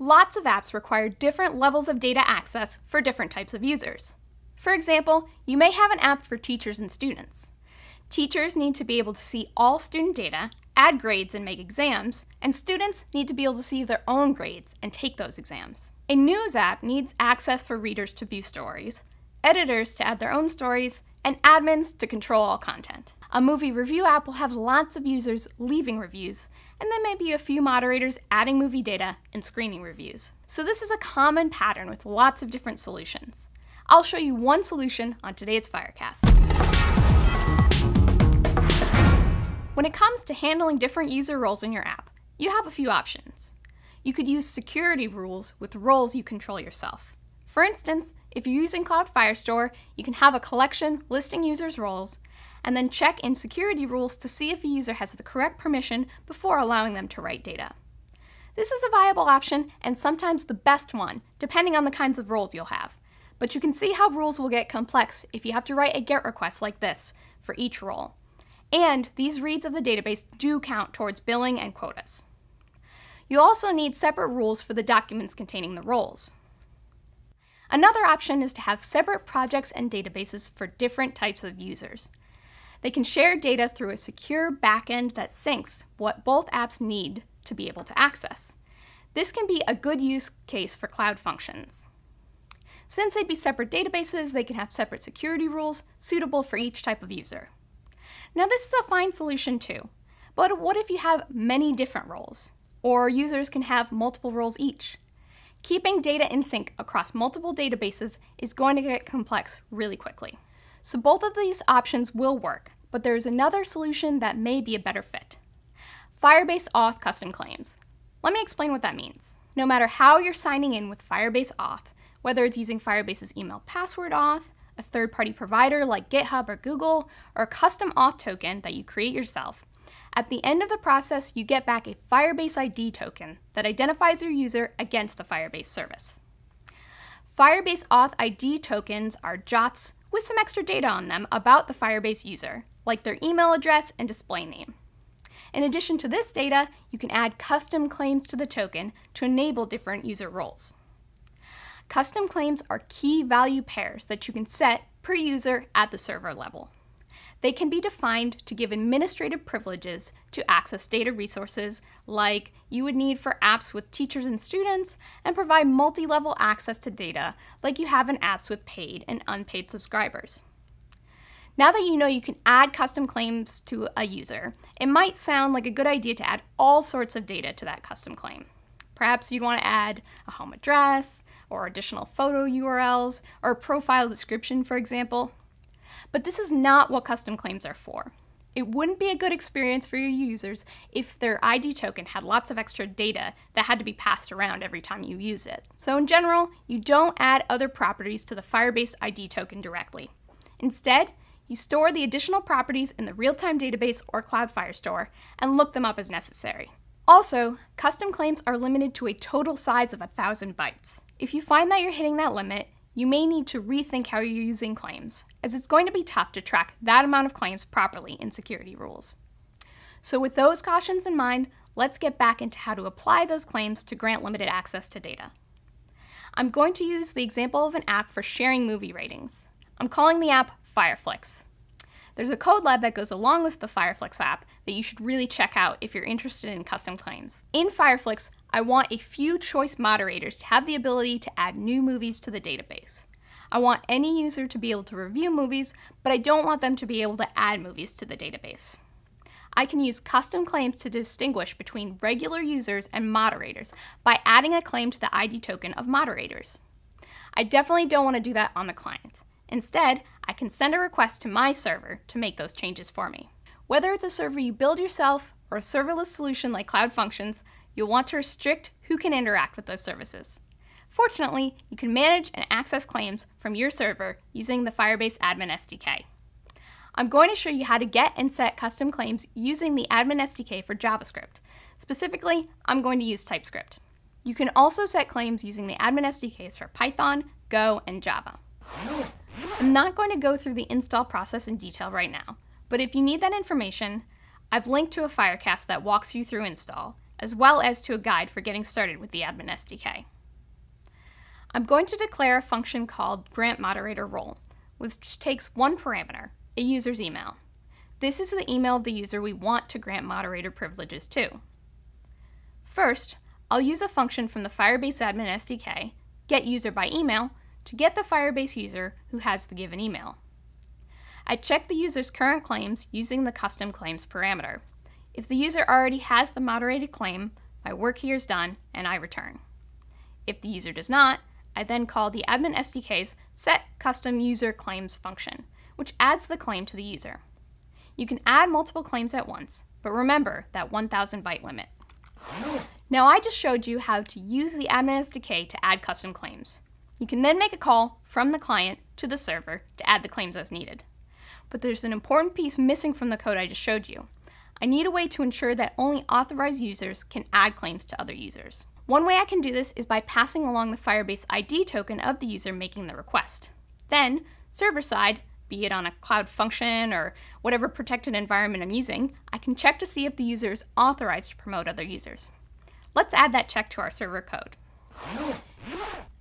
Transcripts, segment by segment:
Lots of apps require different levels of data access for different types of users. For example, you may have an app for teachers and students. Teachers need to be able to see all student data, add grades and make exams, and students need to be able to see their own grades and take those exams. A news app needs access for readers to view stories, editors to add their own stories, and admins to control all content. A movie review app will have lots of users leaving reviews, and then maybe a few moderators adding movie data and screening reviews. So this is a common pattern with lots of different solutions. I'll show you one solution on today's Firecast. When it comes to handling different user roles in your app, you have a few options. You could use security rules with roles you control yourself. For instance, if you're using Cloud Firestore, you can have a collection listing users' roles, and then check in security rules to see if a user has the correct permission before allowing them to write data. This is a viable option and sometimes the best one, depending on the kinds of roles you'll have. But you can see how rules will get complex if you have to write a GET request like this for each role. And these reads of the database do count towards billing and quotas. You also need separate rules for the documents containing the roles. Another option is to have separate projects and databases for different types of users. They can share data through a secure backend that syncs what both apps need to be able to access. This can be a good use case for cloud functions. Since they'd be separate databases, they can have separate security rules suitable for each type of user. Now this is a fine solution too, but what if you have many different roles? Or users can have multiple roles each? Keeping data in sync across multiple databases is going to get complex really quickly. So both of these options will work, but there is another solution that may be a better fit. Firebase Auth Custom Claims. Let me explain what that means. No matter how you're signing in with Firebase Auth, whether it's using Firebase's email password auth, a third-party provider like GitHub or Google, or a custom auth token that you create yourself, at the end of the process, you get back a Firebase ID token that identifies your user against the Firebase service. Firebase Auth ID tokens are JWTs with some extra data on them about the Firebase user, like their email address and display name. In addition to this data, you can add custom claims to the token to enable different user roles. Custom claims are key value pairs that you can set per user at the server level. They can be defined to give administrative privileges to access data resources like you would need for apps with teachers and students, and provide multi level access to data like you have in apps with paid and unpaid subscribers. Now that you know you can add custom claims to a user, it might sound like a good idea to add all sorts of data to that custom claim. Perhaps you'd want to add a home address, or additional photo URLs, or profile description, for example. But this is not what custom claims are for. It wouldn't be a good experience for your users if their ID token had lots of extra data that had to be passed around every time you use it. So in general, you don't add other properties to the Firebase ID token directly. Instead, you store the additional properties in the real-time database or Cloud Firestore and look them up as necessary. Also, custom claims are limited to a total size of 1,000 bytes. If you find that you're hitting that limit, you may need to rethink how you're using claims, as it's going to be tough to track that amount of claims properly in security rules. So with those cautions in mind, let's get back into how to apply those claims to grant limited access to data. I'm going to use the example of an app for sharing movie ratings. I'm calling the app Fireflix. There's a code lab that goes along with the Fireflix app that you should really check out if you're interested in custom claims. In Fireflix, I want a few choice moderators to have the ability to add new movies to the database. I want any user to be able to review movies, but I don't want them to be able to add movies to the database. I can use custom claims to distinguish between regular users and moderators by adding a claim to the ID token of moderators. I definitely don't want to do that on the client. Instead, I can send a request to my server to make those changes for me. Whether it's a server you build yourself or a serverless solution like Cloud Functions, you'll want to restrict who can interact with those services. Fortunately, you can manage and access claims from your server using the Firebase Admin SDK. I'm going to show you how to get and set custom claims using the Admin SDK for JavaScript. Specifically, I'm going to use TypeScript. You can also set claims using the Admin SDKs for Python, Go, and Java. I'm not going to go through the install process in detail right now, but if you need that information, I've linked to a Firecast that walks you through install, as well as to a guide for getting started with the Admin SDK. I'm going to declare a function called grant moderator role, which takes one parameter, a user's email. This is the email of the user we want to grant moderator privileges to. First, I'll use a function from the Firebase Admin SDK, getUserByEmail, to get the Firebase user who has the given email. I check the user's current claims using the custom claims parameter. If the user already has the moderated claim, my work here is done and I return. If the user does not, I then call the admin SDK's set custom user claims function, which adds the claim to the user. You can add multiple claims at once, but remember that 1000 byte limit. Now I just showed you how to use the admin SDK to add custom claims. You can then make a call from the client to the server to add the claims as needed. But there's an important piece missing from the code I just showed you. I need a way to ensure that only authorized users can add claims to other users. One way I can do this is by passing along the Firebase ID token of the user making the request. Then, server side, be it on a cloud function or whatever protected environment I'm using, I can check to see if the user is authorized to promote other users. Let's add that check to our server code.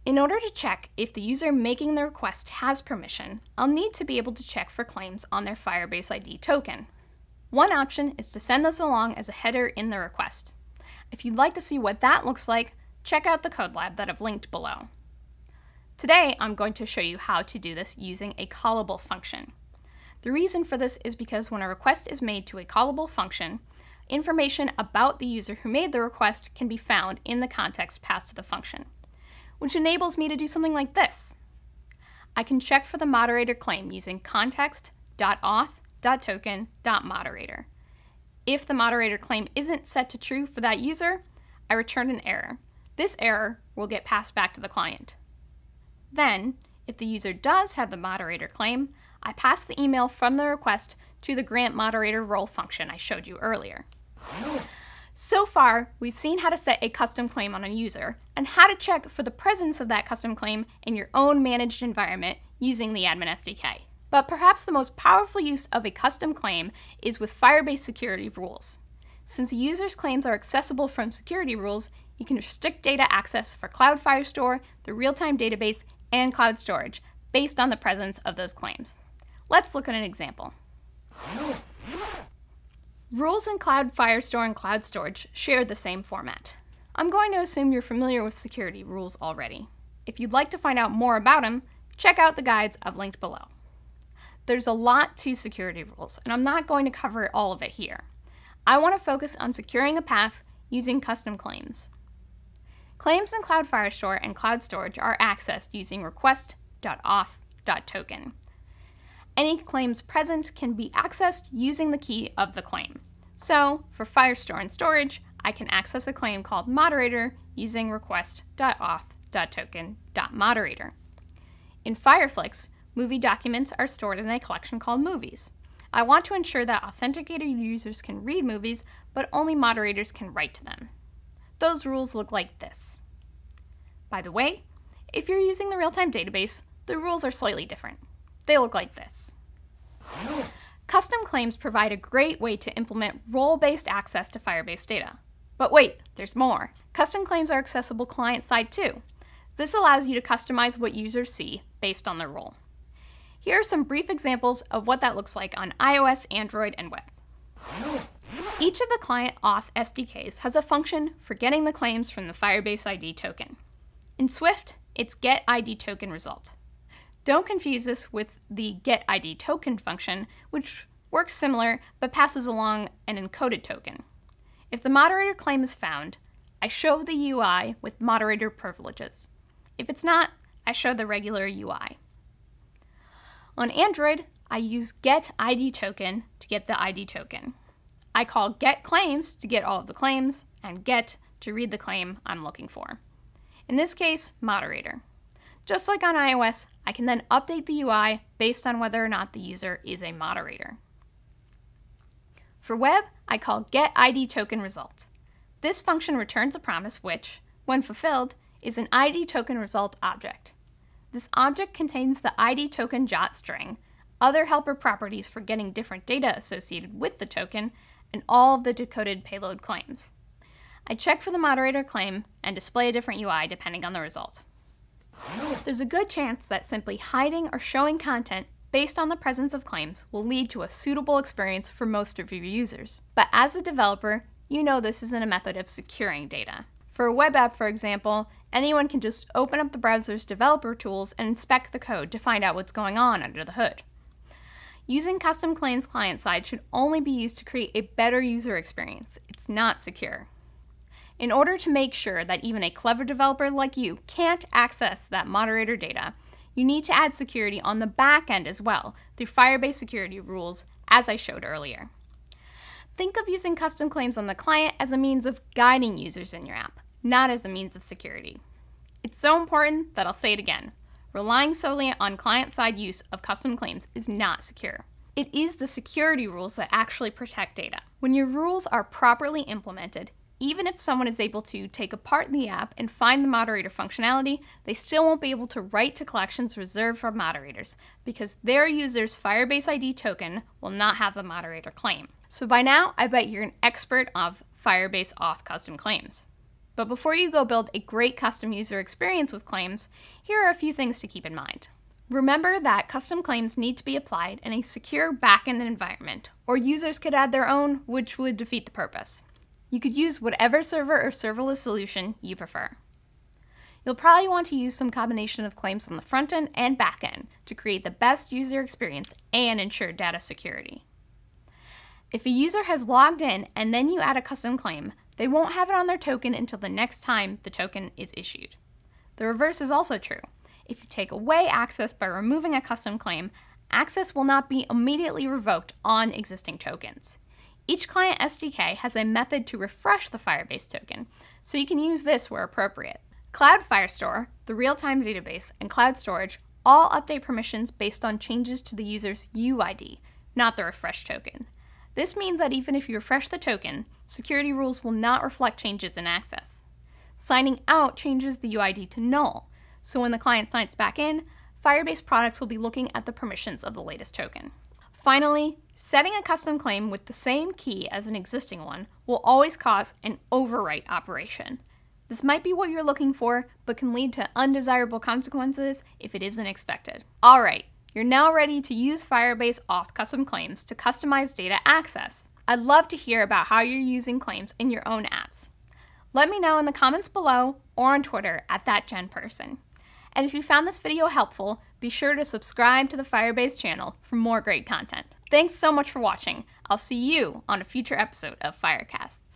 In order to check if the user making the request has permission, I'll need to be able to check for claims on their Firebase ID token. One option is to send this along as a header in the request. If you'd like to see what that looks like, check out the code lab that I've linked below. Today, I'm going to show you how to do this using a callable function. The reason for this is because when a request is made to a callable function, information about the user who made the request can be found in the context passed to the function, which enables me to do something like this. I can check for the moderator claim using context.auth.token.moderator. If the moderator claim isn't set to true for that user, I return an error. This error will get passed back to the client. Then, if the user does have the moderator claim, I pass the email from the request to the grant moderator role function I showed you earlier. So far, we've seen how to set a custom claim on a user and how to check for the presence of that custom claim in your own managed environment using the Admin SDK. But perhaps the most powerful use of a custom claim is with Firebase security rules. Since a user's claims are accessible from security rules, you can restrict data access for Cloud Firestore, the real-time database, and cloud storage based on the presence of those claims. Let's look at an example. Rules in Cloud Firestore and Cloud Storage share the same format. I'm going to assume you're familiar with security rules already. If you'd like to find out more about them, check out the guides I've linked below. There's a lot to security rules, and I'm not going to cover all of it here. I want to focus on securing a path using custom claims. Claims in Cloud Firestore and Cloud Storage are accessed using request.auth.token. Any claims present can be accessed using the key of the claim. So, for Firestore and Storage, I can access a claim called moderator using request.auth.token.moderator. In Fireflix, Movie documents are stored in a collection called Movies. I want to ensure that authenticated users can read movies, but only moderators can write to them. Those rules look like this. By the way, if you're using the real-time database, the rules are slightly different. They look like this. Custom claims provide a great way to implement role-based access to Firebase data. But wait, there's more. Custom claims are accessible client-side too. This allows you to customize what users see based on their role. Here are some brief examples of what that looks like on iOS, Android, and web. Each of the client auth SDKs has a function for getting the claims from the Firebase ID token. In Swift, it's get ID token result. Don't confuse this with the get ID token function, which works similar but passes along an encoded token. If the moderator claim is found, I show the UI with moderator privileges. If it's not, I show the regular UI. On Android, I use get ID token to get the ID token. I call getClaims to get all of the claims, and get to read the claim I'm looking for. In this case, moderator. Just like on iOS, I can then update the UI based on whether or not the user is a moderator. For web, I call get ID token result. This function returns a promise which, when fulfilled, is an ID token result object. This object contains the ID token JWT string, other helper properties for getting different data associated with the token, and all of the decoded payload claims. I check for the moderator claim and display a different UI depending on the result. There's a good chance that simply hiding or showing content based on the presence of claims will lead to a suitable experience for most of your users. But as a developer, you know this isn't a method of securing data. For a web app, for example, anyone can just open up the browser's developer tools and inspect the code to find out what's going on under the hood. Using custom claims client side should only be used to create a better user experience. It's not secure. In order to make sure that even a clever developer like you can't access that moderator data, you need to add security on the back end as well through Firebase security rules, as I showed earlier. Think of using custom claims on the client as a means of guiding users in your app, not as a means of security. It's so important that I'll say it again. Relying solely on client side use of custom claims is not secure. It is the security rules that actually protect data. When your rules are properly implemented, even if someone is able to take apart the app and find the moderator functionality, they still won't be able to write to collections reserved for moderators because their user's Firebase ID token will not have a moderator claim. So by now, I bet you're an expert of Firebase auth custom claims. But before you go build a great custom user experience with claims, here are a few things to keep in mind. Remember that custom claims need to be applied in a secure backend environment, or users could add their own, which would defeat the purpose. You could use whatever server or serverless solution you prefer. You'll probably want to use some combination of claims on the front end and back end to create the best user experience and ensure data security. If a user has logged in and then you add a custom claim, they won't have it on their token until the next time the token is issued. The reverse is also true. If you take away access by removing a custom claim, access will not be immediately revoked on existing tokens. Each client SDK has a method to refresh the Firebase token, so you can use this where appropriate. Cloud Firestore, the real-time database, and Cloud Storage all update permissions based on changes to the user's UID, not the refresh token. This means that even if you refresh the token, security rules will not reflect changes in access. Signing out changes the UID to null, so when the client signs back in, Firebase products will be looking at the permissions of the latest token. Finally, setting a custom claim with the same key as an existing one will always cause an overwrite operation. This might be what you're looking for, but can lead to undesirable consequences if it isn't expected. Alright, you're now ready to use Firebase auth custom claims to customize data access. I'd love to hear about how you're using claims in your own apps. Let me know in the comments below or on Twitter at thatjenperson. And if you found this video helpful, be sure to subscribe to the Firebase channel for more great content. Thanks so much for watching. I'll see you on a future episode of Firecast.